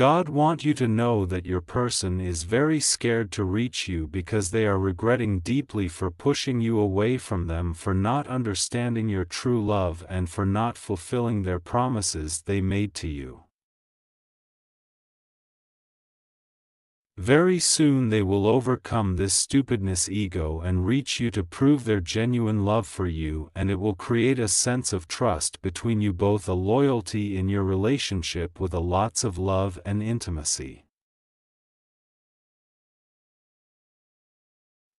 God want you to know that your person is very scared to reach you because they are regretting deeply for pushing you away from them for not understanding your true love and for not fulfilling their promises they made to you. Very soon they will overcome this stupidness ego and reach you to prove their genuine love for you and it will create a sense of trust between you both a loyalty in your relationship with a lots of love and intimacy.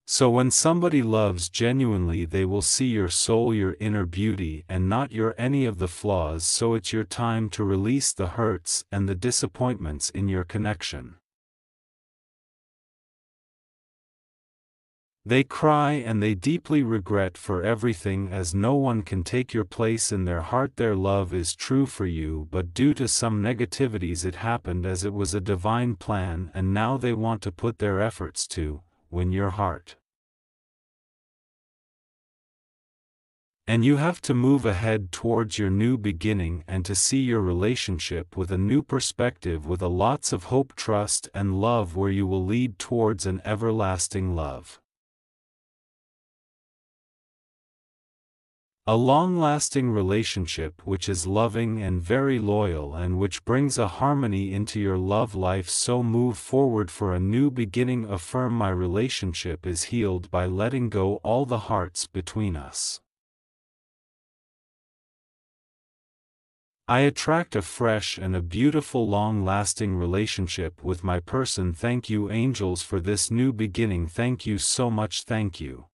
So when somebody loves genuinely they will see your soul your inner beauty and not your any of the flaws so it's your time to release the hurts and the disappointments in your connection. They cry and they deeply regret for everything as no one can take your place in their heart their love is true for you but due to some negativities it happened as it was a divine plan and now they want to put their efforts to, win your heart. And you have to move ahead towards your new beginning and to see your relationship with a new perspective with a lots of hope trust and love where you will lead towards an everlasting love. A long-lasting relationship which is loving and very loyal and which brings a harmony into your love life. So move forward for a new beginning. Affirm my relationship is healed by letting go all the hearts between us. I attract a fresh and a beautiful long-lasting relationship with my person. Thank you angels for this new beginning. Thank you so much. Thank you.